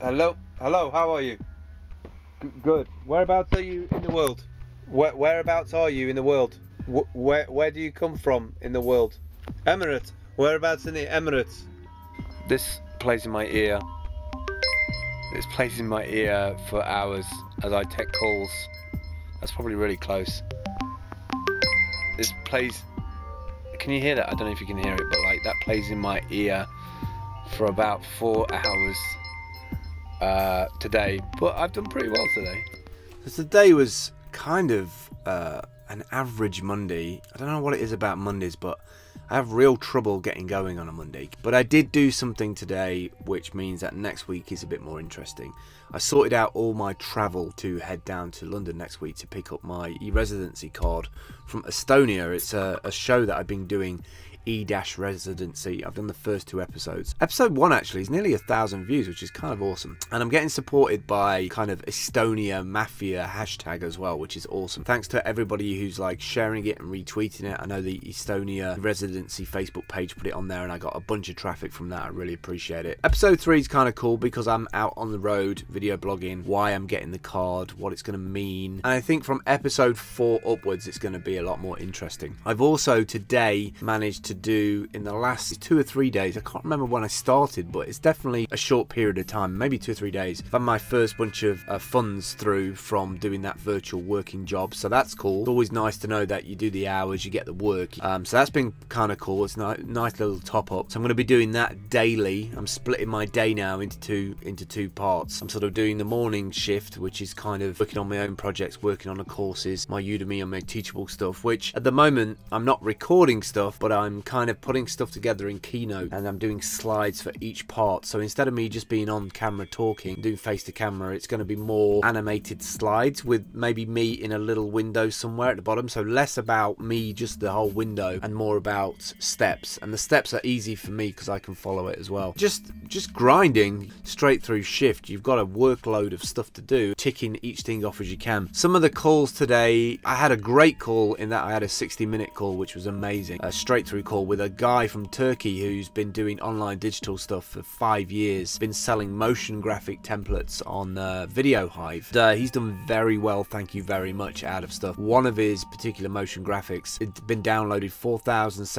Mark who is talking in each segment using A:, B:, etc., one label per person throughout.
A: Hello, hello. How are you? G- good. Whereabouts are you in the world? Where, whereabouts are you in the world? Wh- where Where do you come from in the world? Emirates. Whereabouts in the Emirates? This plays in my ear. This plays in my ear for hours as I take calls. That's probably really close. This plays. Can you hear that? I don't know if you can hear it, but like that plays in my ear for about four hours uh, today. But I've done pretty well today.
B: So today was kind of uh, an average Monday. I don't know what it is about Mondays, but I have real trouble getting going on a Monday. But I did do something today, which means that next week is a bit more interesting. I sorted out all my travel to head down to London next week to pick up my e-residency card from Estonia. It's a, a show that I've been doing e-residency. I've done the first two episodes. Episode one actually is nearly a thousand views, which is kind of awesome. And I'm getting supported by kind of Estonia Mafia hashtag as well, which is awesome. Thanks to everybody who's like sharing it and retweeting it. I know the Estonia residency Facebook page put it on there and I got a bunch of traffic from that. I really appreciate it. Episode three is kind of cool because I'm out on the road video blogging, why I'm getting the card, what it's going to mean. And I think from episode four upwards, it's going to be a lot more interesting. I've also today managed to do in the last two or three days. I can't remember when I started, but it's definitely a short period of time, maybe two or three days. I've had my first bunch of uh, funds through from doing that virtual working job, so that's cool. It's always nice to know that you do the hours, you get the work. Um, so that's been kind of cool. It's a nice little top up. So I'm going to be doing that daily. I'm splitting my day now into two into two parts. I'm sort of doing the morning shift, which is kind of working on my own projects, working on the courses, my Udemy and my Teachable stuff. Which at the moment I'm not recording stuff, but I'm kind of putting stuff together in Keynote and I'm doing slides for each part. So instead of me just being on camera talking, doing face to camera, it's going to be more animated slides with maybe me in a little window somewhere at the bottom. So less about me, just the whole window, and more about steps. And the steps are easy for me because I can follow it as well. Just just grinding straight through shift. You've got a workload of stuff to do, ticking each thing off as you can. Some of the calls today, I had a great call in that I had a 60 minute call, which was amazing. A straight through call with a guy from Turkey who's been doing online digital stuff for five years, been selling motion graphic templates on uh, Video Hive. Uh, he's done very well, thank you very much, out of stuff. One of his particular motion graphics, it's been downloaded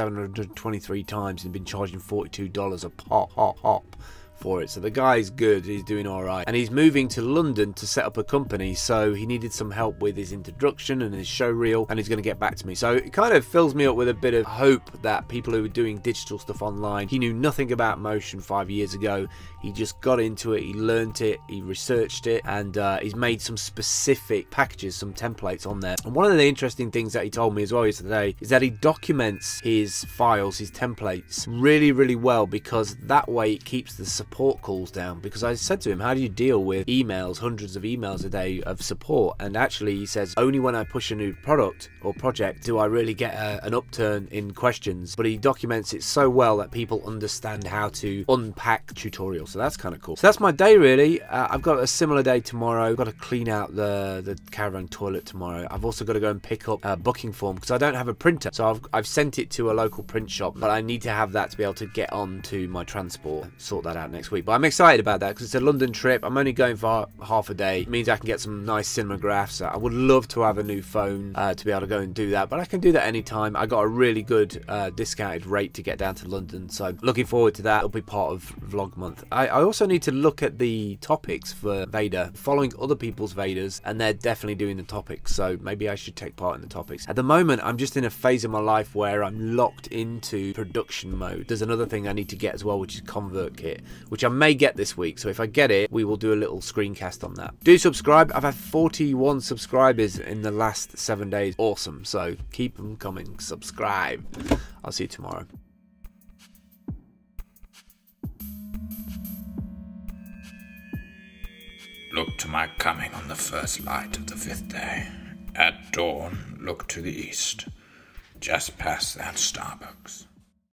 B: 4,723 times and been charging $42 a pop, hop for it. So the guy's good, he's doing alright. And he's moving to London to set up a company, so he needed some help with his introduction and his show reel, and he's going to get back to me. So it kind of fills me up with a bit of hope that people who are doing digital stuff online, he knew nothing about motion five years ago. He just got into it, he learned it, he researched it, and uh, he's made some specific packages, some templates on there. And one of the interesting things that he told me as well yesterday is that he documents his files, his templates, really, really well because that way it keeps the support calls down. Because I said to him, How do you deal with emails, hundreds of emails a day of support? And actually, he says, Only when I push a new product or project do I really get a, an upturn in questions. But he documents it so well that people understand how to unpack tutorials so that's kind of cool. So that's my day really. Uh, I've got a similar day tomorrow. I've got to clean out the the caravan toilet tomorrow. I've also got to go and pick up a booking form because I don't have a printer. So I've, I've sent it to a local print shop, but I need to have that to be able to get on to my transport. Sort that out next week. But I'm excited about that because it's a London trip. I'm only going for half a day. It means I can get some nice cinemagraphs. I would love to have a new phone uh, to be able to go and do that, but I can do that anytime. I got a really good uh, discounted rate to get down to London, so looking forward to that. It'll be part of vlog month. I, I also need to look at the topics for VEDA, following other people's VEDAs, and they're definitely doing the topics, so maybe I should take part in the topics. At the moment, I'm just in a phase of my life where I'm locked into production mode. There's another thing I need to get as well, which is ConvertKit, which I may get this week, so if I get it, we will do a little screencast on that. Do subscribe. I've had 41 subscribers in the last seven days. Awesome, so keep them coming. Subscribe. I'll see you tomorrow.
C: Look to my coming on the first light of the fifth day. At dawn, look to the east, just past that Starbucks.